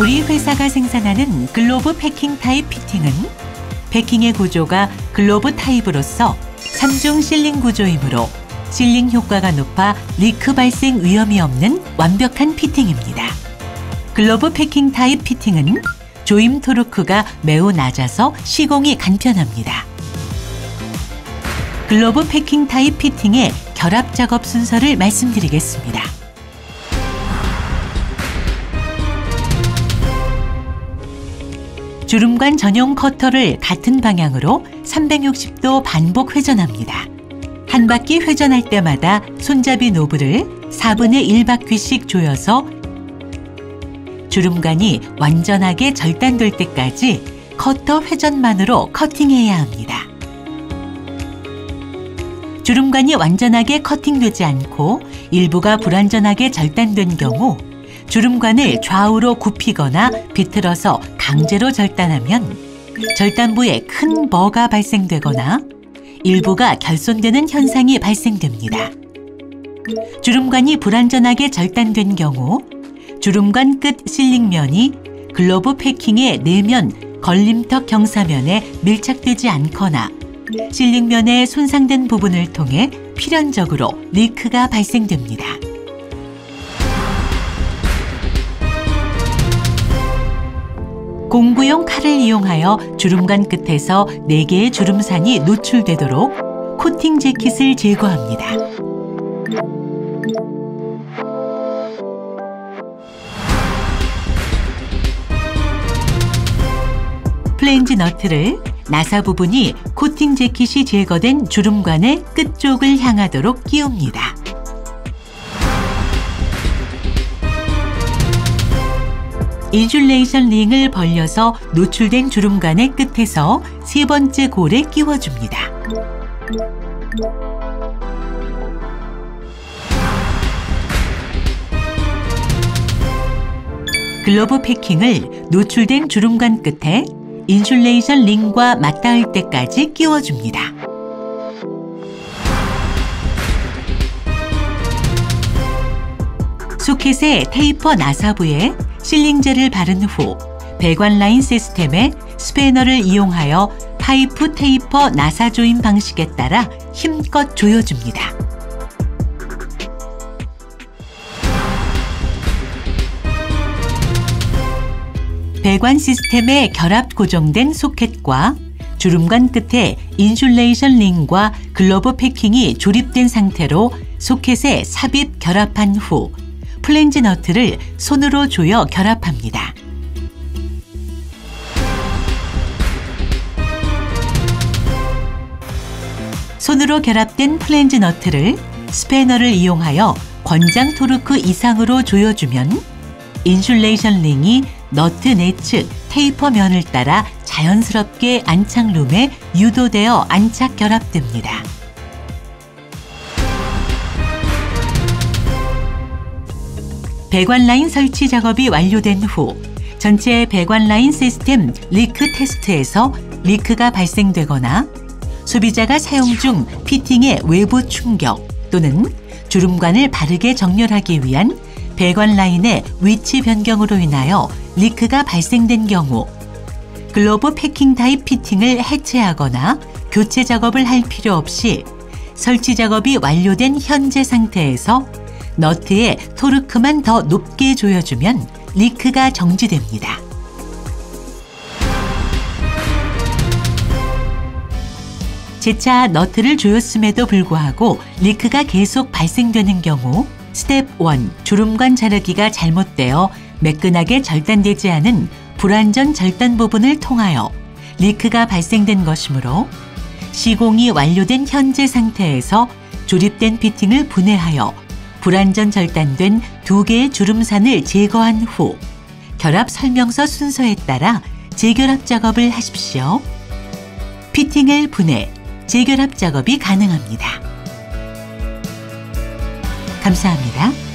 우리 회사가 생산하는 글로브 패킹 타입 fitting은 패킹의 구조가 글로브 타입으로서 3중 sealing 구조이므로 sealing 효과가 높아 leak 발생 위험이 없는 완벽한 fitting입니다. 글로브 패킹 타입 fitting은 조임 토르크가 매우 낮아서 시공이 간편합니다. 글로브 패킹 타입 fitting의 결합 작업 순서를 말씀드리겠습니다. 주름관 전용 커터를 같은 방향으로 360도 반복 회전합니다. 한 바퀴 회전할 때마다 손잡이 노브를 4분의 1바퀴씩 조여서 주름관이 완전하게 절단될 때까지 커터 회전만으로 커팅해야 합니다. 주름관이 완전하게 커팅되지 않고 일부가 불완전하게 절단된 경우 주름관을 좌우로 굽히거나 비틀어서 강제로 절단하면 절단부에 큰 버가 발생되거나 일부가 결손되는 현상이 발생됩니다. 주름관이 불완전하게 절단된 경우 주름관 끝 실링면이 글러브 패킹의 내면 걸림턱 경사면에 밀착되지 않거나 실링면의 손상된 부분을 통해 필연적으로 leak가 발생됩니다. 공구용 칼을 이용하여 주름관 끝에서 4개의 주름산이 노출되도록 코팅 재킷을 제거합니다. 플랜지 너트를 나사 부분이 코팅 재킷이 제거된 주름관의 끝쪽을 향하도록 끼웁니다. 인슐레이션 링을 벌려서 노출된 주름관의 끝에서 세 번째 골에 끼워줍니다. 글러브 패킹을 노출된 주름관 끝에 insulation ring과 맞닿을 때까지 끼워줍니다. 소켓의 테이퍼 나사부에 sealing제를 바른 후 배관 라인 시스템에 스패너를 이용하여 파이프 테이퍼 나사 조임 방식에 따라 힘껏 조여줍니다. 배관 시스템에 결합 고정된 소켓과 주름관 끝에 insulation ring과 글러브 패킹이 조립된 상태로 소켓에 삽입 결합한 후 플랜지 너트를 손으로 조여 결합합니다. 손으로 결합된 플랜지 너트를 스패너를 이용하여 권장 토르크 이상으로 조여주면 insulation ring이 너트 내측 테이퍼 면을 따라 자연스럽게 안착홈에 유도되어 안착 결합됩니다. 배관 라인 설치 작업이 완료된 후 전체 배관 라인 시스템 leak 테스트에서 leak가 발생되거나 소비자가 사용 중 fitting의 외부 충격 또는 주름관을 바르게 정렬하기 위한 배관 라인의 위치 변경으로 인하여 leak가 발생된 경우 글로브 패킹 타입 fitting을 해체하거나 교체 작업을 할 필요 없이 설치 작업이 완료된 현재 상태에서 너트에 토르크만 더 높게 조여주면 leak가 정지됩니다. 재차 너트를 조였음에도 불구하고 leak가 계속 발생되는 경우 스텝 1 주름관 자르기가 잘못되어 매끈하게 절단되지 않은 불완전 절단 부분을 통하여 leak가 발생된 것이므로 시공이 완료된 현재 상태에서 조립된 fitting을 분해하여 불완전 절단된 두 개의 주름산을 제거한 후 결합 설명서 순서에 따라 재결합 작업을 하십시오. 피팅을 분해, 재결합 작업이 가능합니다. 감사합니다.